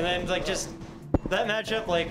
And then like just that matchup, like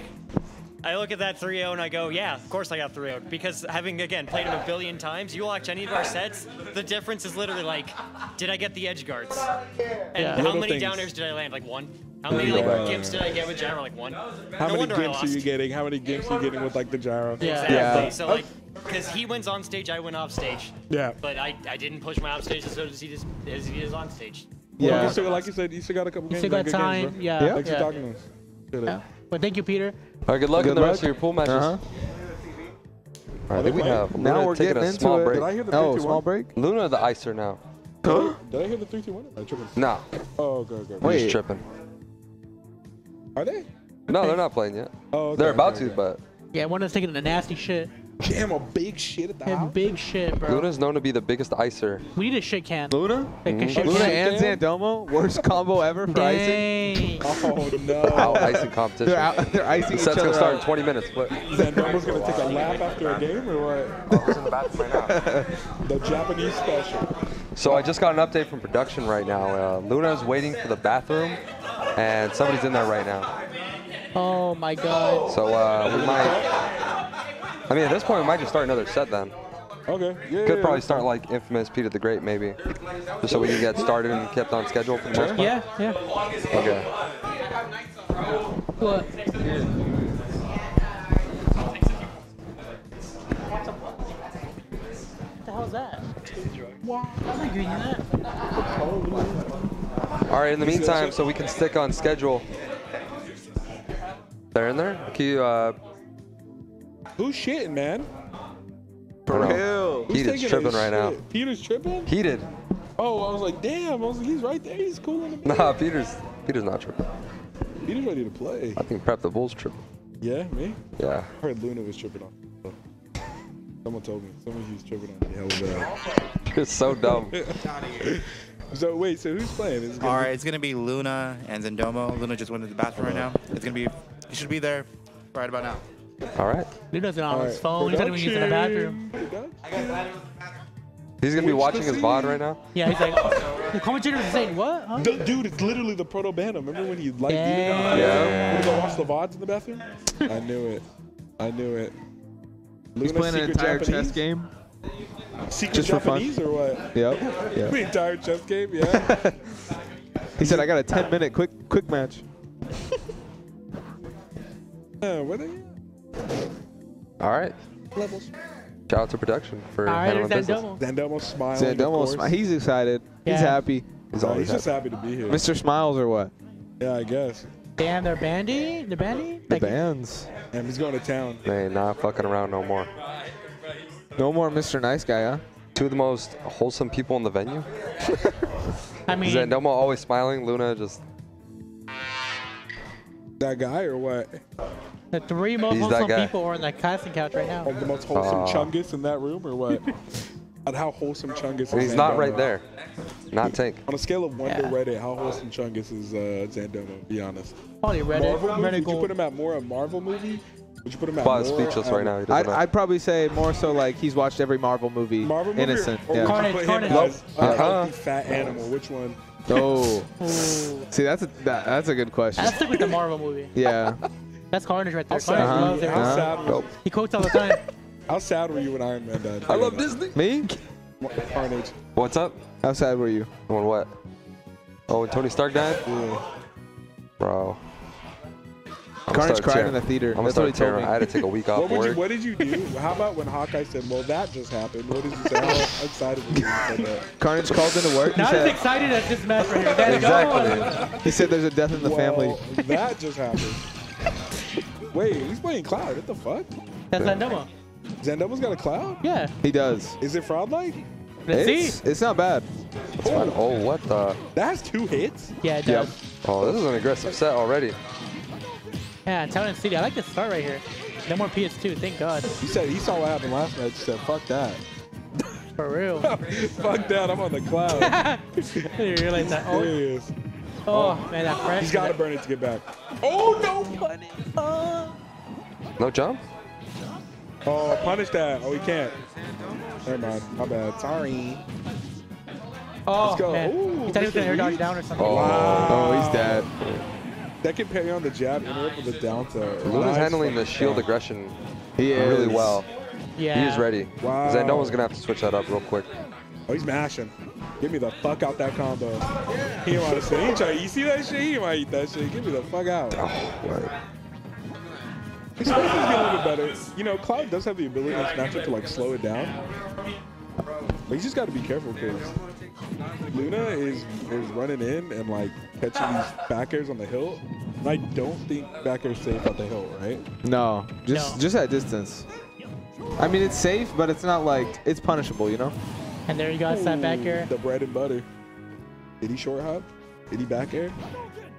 I look at that 3-0 and I go, yeah, of course I got 3-0 because having again played him a billion times, you watch any of our sets, the difference is literally like, did I get the edge guards? And Yeah. how Little many things. down airs did I land? Like one. How many like Yeah. gimps did I get with Jammer? Like one. How no many gimps are you getting? How many gimps are you getting with like the gyro? Yeah. Exactly. So like, because he wins on stage, I win off stage. Yeah. But I, I didn't push my off stage as so does he just as he is on stage. Well, Yeah. you still, like you said, you still got a couple You games. still got good time, Games, yeah. Yeah. Thanks for talking to us. Good. Yeah. Well, thank you, Peter. All right, good luck Good in the luck. rest of your pool matches. Uh-huh. All right, I think we have Now Luna we're taking getting a into small it. break. Did I hear the Oh, 3-2-1? small break? Luna the icer now. Did I hear the 3 2 1? I tripping. Nah, Oh, okay, okay. we're Wait. just tripping. Are they? No, they're not playing yet. Oh, okay, they're about okay, to, okay. but Yeah, one of us taking the nasty shit. Damn, a big shit at the And house. big shit, bro. Luna's known to be the biggest icer. We need a shit can. Luna? Like a Mhm. shit Luna can. and Zandomo? Worst combo ever for icing? Oh, no. Out icing competition. They're, out, they're icing The each set's other gonna start in 20 minutes. But Zandomo's going to take a lap after a game or what? the Japanese special. So I just got an update from production right now. Uh, Luna's waiting for the bathroom, and somebody's in there right now. Oh my god. So uh, we might. I mean, at this point, we might just start another set then. Okay. Yeah. Could yeah, probably yeah. start like Infamous Peter the Great, maybe, just so we can get started and kept on schedule for the most part. Yeah, yeah. Okay. What? What the hell is that? I'm not giving that. All right. In the meantime, so we can stick on schedule. They're in there. Can you? Uh, Who's shitting, man? For I real. Who's Heated's taking a tripping right now. Peter's tripping? Heated. Oh, I was like, damn. I was like, he's right there. He's cool in the Nah, Peter's. Peter's not tripping. Peter's ready to play. I think Prep the Bulls tripping. Yeah, me? Yeah. I heard Luna was tripping on. Someone told me. Someone he was tripping on me. Hell bad. It's so dumb. So wait, so who's playing? Is it gonna All be- it's gonna be Luna and Zandomo. Luna just went to the bathroom right now. It's gonna be. He should be there right about now. All right. Luna's on All his right, phone. He's not even using the bathroom. production. He's gonna be Which watching his pussy? VOD right now. Yeah, he's like, the commentator's saying, what? Huh? D- Dude, it's literally the proto band. Remember when he like Yeah. Yeah. When he go watch the VODs in the bathroom? I knew it. I knew it. He's Luna playing an entire Japanese? chess game. Secret just for fun. Or what? Yep. The entire chess game, yeah. He said, I got a 10 minute quick quick match. yeah where they? All right. Levels. Shout out to production for All right, handling there's that business. double. Zandomo smiling. Zandomo, course. smi- he's excited. He's happy. He's No, always he's just happy. happy to be here. Mr. Smiles or what? Yeah, I guess. Damn, they're bandy? The bandy? The Like, bands. And he's going to town. They ain't not fucking around no more. No more Mr. Nice Guy, huh? Two of the most wholesome people in the venue. I mean, Zandomo always smiling. Luna just That guy or what? the three most He's wholesome people are on that casting couch right now. Like the most wholesome Aw. chungus in that room or what? And how wholesome chungus is he's not right there. Not Tank. On a scale of one to Yeah. Reddit, how wholesome chungus is uh, Zandomo? Be honest. Probably Reddit. Marvel movie? Reddit Would you put him at more of a Marvel movie? Would you put him at Boz is more? speechless um, right now. I'd. I'd probably say more so like he's watched every Marvel movie. Marvel movie Innocent. Or, or yeah. would you Carnage, Carnage. as a Uh-huh. fat animal? Which one? Oh. Ooh. See, that's a that, that's a good question. I'd stick with the Marvel movie. Yeah. That's Carnage right there. How sad, Carnage Uh-huh. loves how, everything. sad was, He quotes all the time. how sad were you when Iron Man died? I love Disney. Me? Carnage. What's up? How sad were you? On what? Oh, when Tony Stark died? Bro. I'm Carnage start cried tearing- in the theater. I'm gonna That's what he start told tearing. me. I had to take a week off What, would you, what did you do? How about when Hawkeye said, well, that just happened? What did you say? How excited were you when that? Carnage called into work. He Not as excited as this match right here. Let's go. he said there's a death in the family. That just happened. Wait, he's playing Cloud. What the fuck? That's Zandomo. Zandomo's got a Cloud? Yeah. He does. Is it Fraud Light? Let's It's, see. it's not bad. It's fine. Oh, what the? That has two hits? Yeah, it Yep. does. Oh, this is an aggressive set already. Yeah, Town and City. I like the start right here. No more PS2. Thank God. He said he saw what happened last night. He said, fuck that. For real. fuck that. I'm on the cloud. you realize that? Oh, Serious. oh man, that fresh. He's got to burn it to get back. Oh, no. Funny. Oh. No jump? Oh, punish that. Oh, he can't. Never mind. My bad. Sorry. Oh, Let's go. man. Ooh, he thought he was gonna air dodge down or something. Oh. Oh, he's dead. That can parry on the jab, interrupt with the down throw. Luna's handling the shield shot. aggression He is. really well. Yeah. He is ready. Wow. Zandomo's gonna have to switch that up real quick. Oh, he's mashing. Give me the fuck out that combo. He ain't want to say. He ain't trying to eat. See that shit? He might eat that shit. Give me the fuck out. Oh, right. His space is getting a little bit better. You know, Cloud does have the ability in Snapchat to like slow it down. But you just got to be careful because Luna is is running in and like catching these back airs on the hill. And I don't think back air's safe at the hill, right? No, just No. just at distance. I mean, it's safe, but it's not like it's punishable, you know. And there you go, it's that back air. The bread and butter. Did he short hop? Did he back air?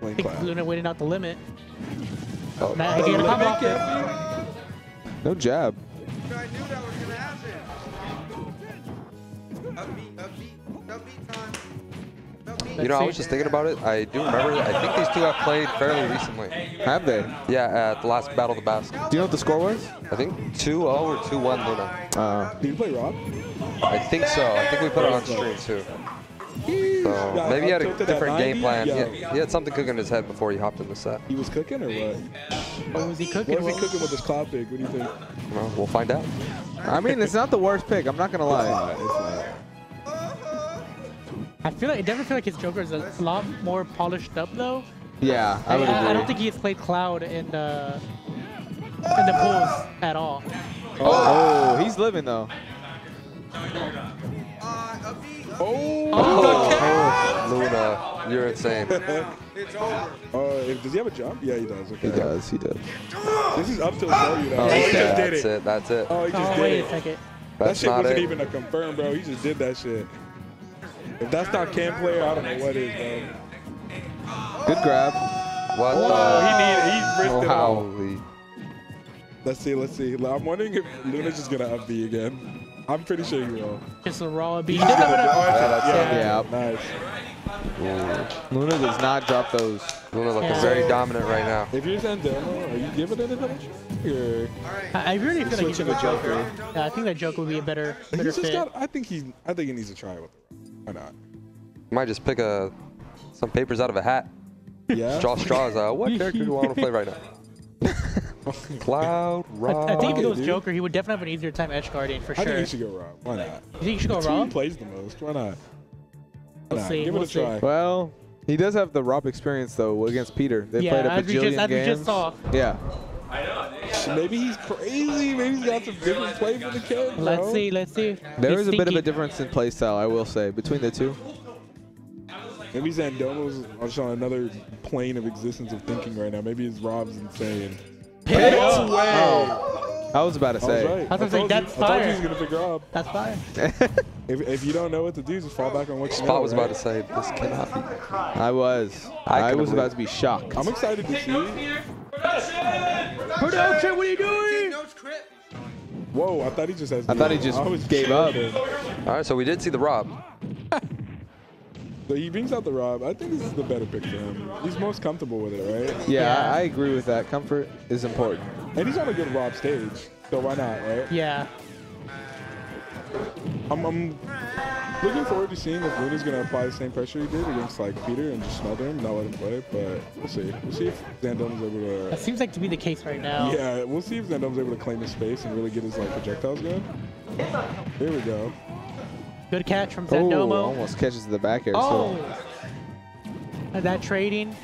I think Cloud. Luna waiting out the limit. Oh, Now he gonna off it. No jab. I knew that was gonna happen. Upbeat, You know, I was just thinking about it. I do remember. I think these two have played fairly recently. Have they? Yeah, at the last Battle of the Basque. Do you know what the score was? I think 2-0 or 2-1 Luna. Uh, Did you play Rob? I think so. I think we put it on stream too. So maybe he had a different game plan. He had, he had something cooking in his head before he hopped in the set. He was cooking or what? What was he cooking? What was he cooking with his cloud pick? What do you think? Well, we'll find out. I mean, it's not the worst pick. I'm not gonna It's lie. Not. It's not. I feel like I definitely feel like his Joker is a lot more polished up though. Yeah, I I, would I, I don't think he has played Cloud in the in the pools at all. Oh, he's living though. Uh, Oh, Oh, Luna, you're insane. it's over. Uh, if- does he have a jump? Yeah, he does. Okay. He does. He does. This is up to show you now. Oh, Oh, he okay. just did That's it. it. That's it. Oh, he just Oh did wait it. a second. That shit wasn't it. even a confirm, bro. He just did that shit. If that's not cam player, I don't know what is, bro. Good grab. What Oh, the? he need, he risked it all. Holy. Let's see, let's see. I'm wondering if Luna's just gonna up B again. I'm pretty sure he will. Just a raw beat. He's gonna do- oh, that's yeah, yeah, Yeah. nice. Luna does not drop those. Luna looking Yeah. very dominant right now. If you're Zandomo, are you giving it a double check? I, I really feel like he's a switching good to Joker. Joker? Yeah, I think that Joker would be a better better he's just fit. got. I think he's. I think he needs to try it with the. Why not? Might just pick a some papers out of a hat. Yeah. Draw straws. Uh, what character do I want to play right now? Cloud, I, Rob. I think if it was dude. Joker, he would definitely have an easier time edge guarding for I think sure. he should go Rob. Why not? You think he should go That's who he plays the most. Why not? Why We'll not? see, Give we'll it a see. try. Well, he does have the Rob experience though against Peter. They Yeah, played a as we bajillion just- as we games. just saw. Yeah. Maybe he's crazy. Maybe he's got some different play for the kid. Bro. Let's see, let's see. There He's is a bit of a difference in playstyle, I will say, between the two. Maybe Zandomo's just on another plane of existence of thinking right now. Maybe his Rob's insane. Pick. Oh, I was about to I was say. right. I was gonna say, that's you, I told fire. he was gonna pick Rob. That's fire. If, if you don't know what to do, just fall back on what you know. Spot was right? about to say this cannot be. I was. I I, couldn't was about to be shocked. I'm excited to see. Production, what are you doing? Whoa, I thought he just has. I thought he just gave up. All right, so we did see the Rob. So he brings out the Rob. I think this is the better pick for him. He's most comfortable with it, right? Yeah, Yeah. I, I agree with that. Comfort is important. And he's on a good Rob stage, so why not, right? Yeah. I'm, I'm looking forward to seeing if Luna's gonna apply the same pressure he did against like Peter and just smother him, not let him play. But we'll see. We'll see if Zandomo's able to. That to. seems like to be the case right now. Yeah, we'll see if Zandomo's able to claim his space and really get his like projectiles going. Here we go. Good catch from Oh, Zandomo. almost catches the back air. Oh. So. That trading.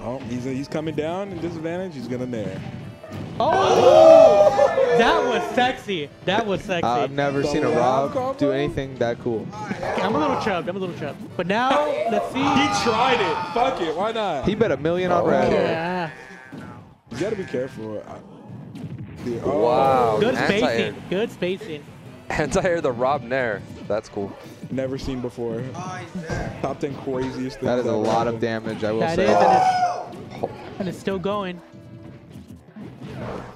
Oh, he's he's coming down in disadvantage. He's gonna nair. Oh! That was sexy. That was sexy. I've never seen a lob Rob do anything that cool. I'm a little chubbed. I'm a little chubbed. But now, let's see. He tried it. Fuck it. Why not? He bet a million on Oh. red. Yeah. You gotta be careful. I- Yeah, oh. Wow. Good Anti-air. spacing. Good spacing. Anti-air the Rob Nair. That's cool. Never seen before. Top 10 craziest things. That is a I've lot of damage, I will That say. is, and it's, oh. and it's still going.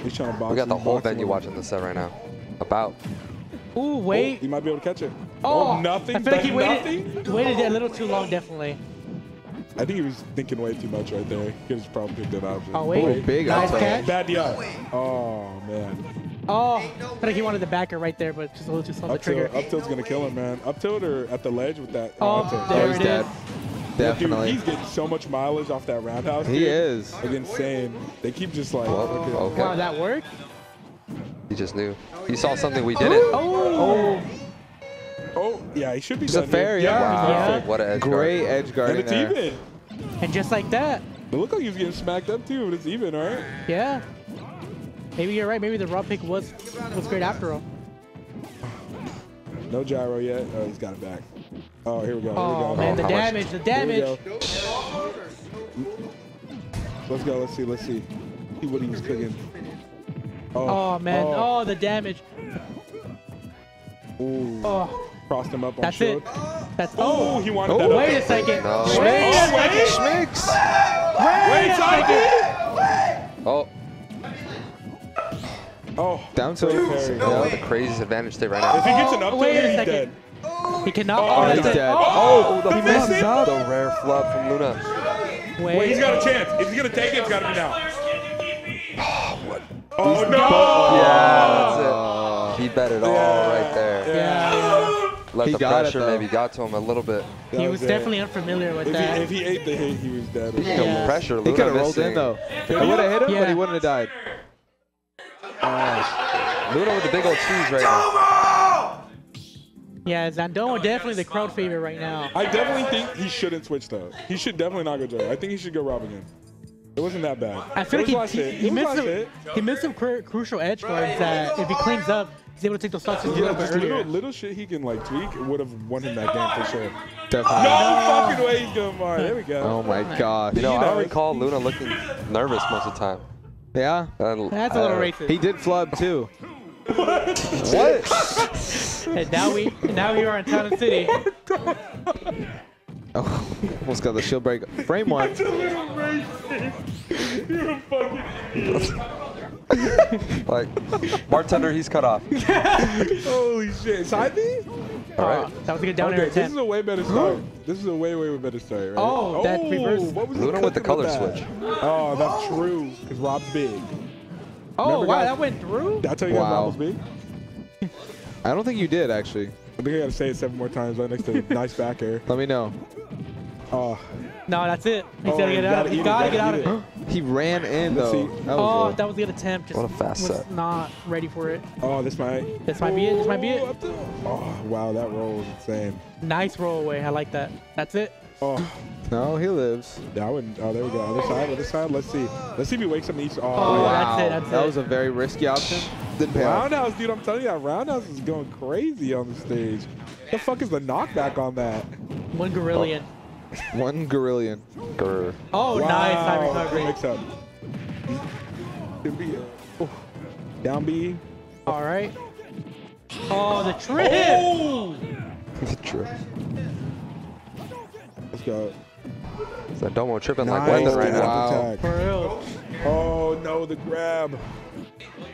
He's trying to box We got the him, whole box him venue watching this set right now. About. Ooh, Oh, wait. he might be able to catch it. Oh, oh nothing. I feel like he waited, nothing? waited a little too long, definitely. I think he was thinking way too much right there. He could have probably picked that option. Oh, wait. Oh, big nice catch. Bad DI. Oh, man. Oh, I feel like he wanted the backer right there, but just a little too slow on the trigger. up tilt's going to kill him, man. Up tilt or at the ledge with that? Oh, up tilt. there he's it dead. is. Definitely. Dude, he's getting so much mileage off that roundhouse. He dude. is. Like insane. They keep just like. Well, look okay. Wow, that worked? He just knew. He saw something we didn't. Oh! Oh, yeah, he should be It's a done fair, here. yeah. Wow, Yeah. what an edge Great guard. edge And it's there. even. And just like that, It looked like he was getting smacked up too, but it's even, all right? yeah. Maybe you're right. Maybe the raw pick was was great after all. No gyro yet. Oh, he's got it back. Oh, here we go. Here Oh we go. Oh, man, the how much- damage, the damage. go. Let's go. Let's see. Let's see. See what he was cooking. Oh, oh man, Oh. oh the damage. Ooh. Oh, Crossed him up on that's shield. it. That's Oh, oh. he wanted Oh, that. Wait up. a second. No. Wait a Oh, second. wait. Schmicks! Wait, second. Oh, Oh, Down to great it. parry. yeah, the craziest advantage state right If he gets an up Wait a tilt, he's second. dead. He cannot. Oh, that's he's it. dead. Oh, oh, the he messes missing. up. The rare flub from Luna. Wait. Wait, he's got a chance. If he's gonna take it, it's gotta be now. Oh, oh no! Yeah, that's it. He bet it all right there. Yeah, yeah. Let He the got it, pressure though. maybe got to him a little bit. That He was it. definitely unfamiliar with If that. he, if he ate the hit, he was dead. The Yeah. pressure, He could have rolled in though. It would have hit him, but he wouldn't have died. Luna with the big old cheese right now. Yeah, Zandomo definitely the crowd favorite right now. I definitely think he shouldn't switch though. He should definitely not go Joe. I think he should go Rob again. It wasn't that bad. I feel like he, he, he missed some he missed some cru- crucial edge guards that if he cleans up, he's able to take those stocks just a Yeah, little bit just little, earlier. little shit he can like tweak would have won him that game for sure. Definitely. No fucking way he's going Mar. There we go. Oh my gosh. You know, I don't recall Luna looking nervous most of the time. Yeah. And, That's a little uh, racist. He did flub too. What? And now we now we are in Town and City. Oh, almost got the shield break. Frame one. That's a little racist. You're a fucking idiot. like, bartender, he's cut off. Holy shit. Side B? All right. Uh, that was a good down air Okay, this attempt. is a way better start. this is a way, way better start, right? Oh, that reverse. What was Luna with the color that? switch. Oh, that's true. Because Rob's big. Oh Remember, wow, guys? that went through. Did I tell you guys Wow. Rob was big? I don't think you did actually. I think I gotta say it seven more times right next to nice back air. Let me know. Oh, No, that's it. He's Oh, gotta get out. gotta of He's eat it, gotta gotta get out of it. it. He ran in though. see. That Oh, was that was a good attempt. Just What a fast was set. not ready for it. oh, this might. This might be it. This might be Oh, it. Oh, wow, that roll was insane. Nice roll away. I like that. That's it. Oh, good. No, he lives. that one. Oh, there we go. Other side, other side. Let's see. Let's see if he wakes up in each. Oh, Oh, wow. that's it, that's that it. was a very risky option. Didn't pay off. Roundhouse, dude. I'm telling you, that roundhouse is going crazy on the stage. The fuck is the knockback on that? One Gorillion. Oh. One Gorillion. Grr. Oh, nice time Wow, recovery. Mix up. Could be, oh. Down B. All right. Oh, the trip. Oh! True. Let's go. That Domo tripping like Nice Wendon right now. Wow. For real. Oh no, the grab. Oh,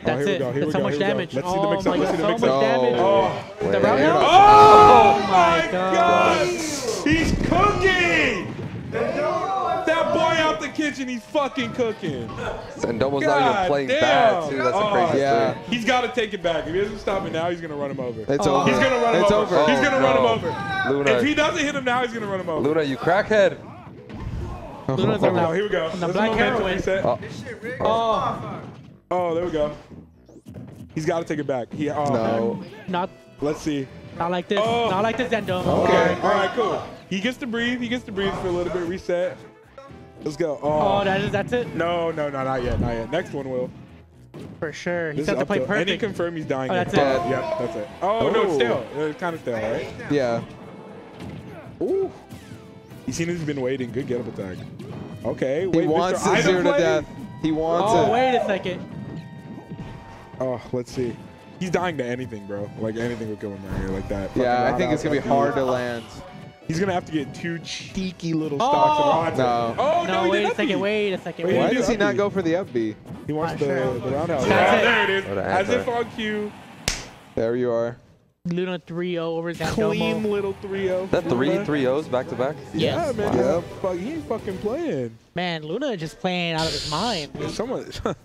That's here we it. go, here That's we so go, much here damage. Let's see the oh mix-up, my let's god, see the mix-up. much damage. Oh, The Wait. roundhouse? Oh, oh my God. He's cooking! That boy out the kitchen, he's fucking cooking. And Domo's not God even playing damn. bad, too. That's Oh, a crazy yeah. thing. He's got to take it back. If he doesn't stop it now, he's gonna run him over. It's Oh. over. He's gonna run him it's over. over. He's gonna Oh, run him over. Luna. If he doesn't hit him now, he's gonna run him over. Luna, you crackhead. Luna's on Oh, the, here we go. on the This black heroin. reset. Oh, Oh, Oh, there we go. He's got to take it back. He, oh, No. not Let's see. not like this. Oh. Not like this, Zandomo. Okay. All right. Cool. He gets to breathe. He gets to breathe for a little bit. Reset. Let's go. Oh. Oh, that is that's it no, no, no, not yet. Not yet. Next one will. for sure. He's is to play to, and he confirmed he's dying. Oh, that's it. Oh, Yep, that's it. Oh, no, it's Oh. still. It's kind of still, right? Yeah. Ooh. He seen he's been waiting. Good get up attack. Okay. He Wait, wants Mr. it zero to death. He wants Oh, it. wait a second. Oh, let's see. He's dying to anything, bro. Like anything would kill him right here, like that. Yeah, I think it's gonna be hard to land. He's gonna have to get two cheeky little Oh! stocks. Oh, that's No. Oh, no, No, he wait did a second. Wait a second. Wait, Wait. Why does he not go for the FB? He wants Not the, sure. the roundhouse. That's Ah, there it is. As if on cue. There you are. Luna 3-0 over Clean Zandomo. little 3-0. that three 3-0s back to back. Yeah, Yes. man. Wow. Fuck, he ain't fucking playing. Man, Luna just playing out of his mind. Someone.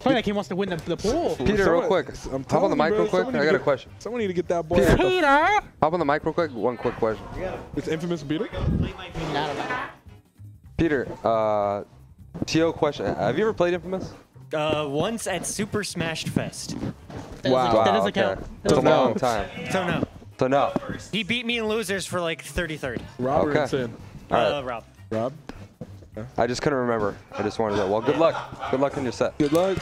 Probably like he wants to win the, the pool. Peter, real quick. I'm Hop on the mic you, real quick. I got to a question. Someone need to get that boy. Peter. out Peter! Hop on the mic real quick. One quick question. It's infamous Peter. don't know. Peter, uh, TO question. Have you ever played Infamous? Uh, once at Super Smashed Fest. That Wow. doesn't, that Wow, doesn't okay. count. That It's a long count. time. So no. So no. He beat me in losers for like 30-30. Rob Okay. or Sin? All right. Uh, Rob. Rob. I just couldn't remember. I just wanted to. Well, good luck. Good luck in your set. Good luck.